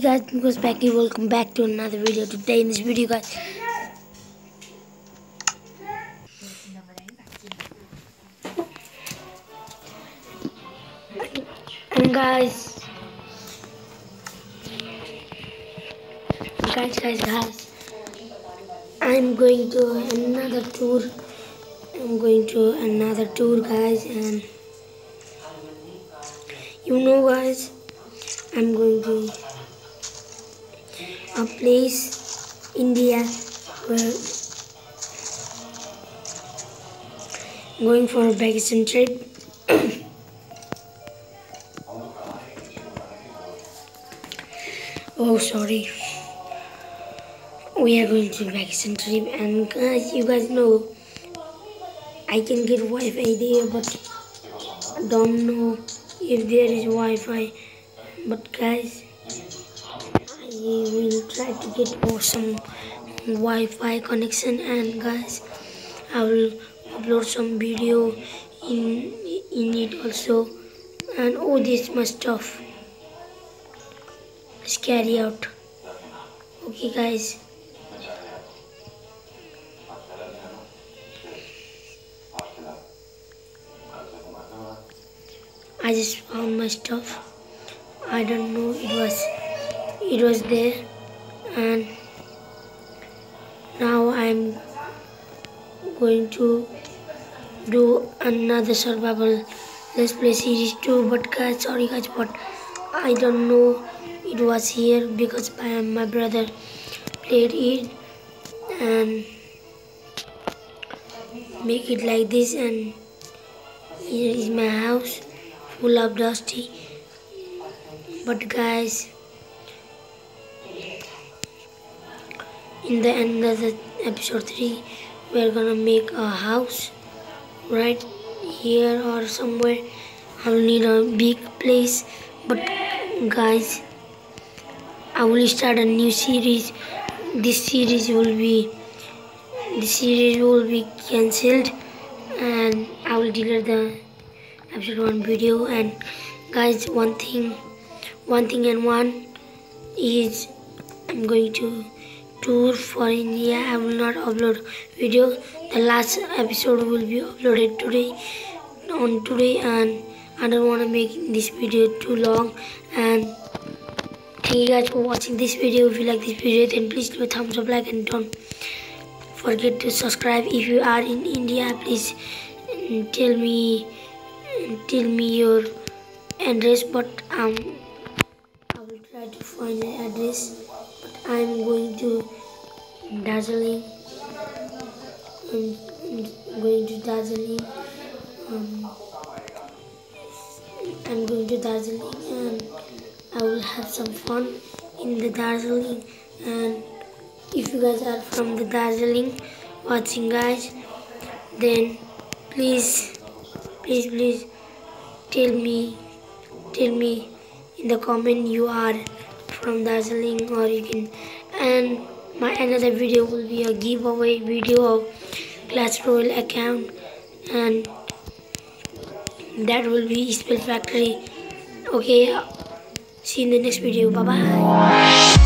guys, because Becky, welcome back to another video. Today in this video guys, and guys, guys, guys, guys, I'm going to another tour. I'm going to another tour, guys, and you know, guys, I'm going to a place, India, where going for a vacation trip. oh, sorry. We are going to vacation trip, and guys, you guys know I can get Wi-Fi there, but I don't know if there is Wi-Fi. But guys, I will try to get some Wi-Fi connection, and guys, I will upload some video in in it also. And oh, this much stuff. Let's carry out. Okay, guys. I just found my stuff. I don't know it was it was there and now I'm going to do another survival let's play series 2 but guys sorry guys but I don't know it was here because my, my brother played it and make it like this and here is my house full of dusty. But guys in the end of the episode 3 we're gonna make a house right here or somewhere. I'll need a big place but guys I will start a new series. This series will be the series will be cancelled and I will delete the episode 1 video. And guys one thing one thing and one is I'm going to tour for India. I will not upload video. The last episode will be uploaded today on today and I don't want to make this video too long. And thank you guys for watching this video. If you like this video then please do a thumbs up like and don't forget to subscribe. If you are in India please tell me tell me your address but um I will try to find the address I'm going to Darjeeling. I'm going to Darjeeling. um, I'm going to Darjeeling and I will have some fun in the Darjeeling. and if you guys are from the Darjeeling watching guys then please please please tell me tell me in the comment you are from Darjeeling or you can and my another video will be a giveaway video of Clash Royale account. And that will be Spell Factory okay see you in the next video. Bye bye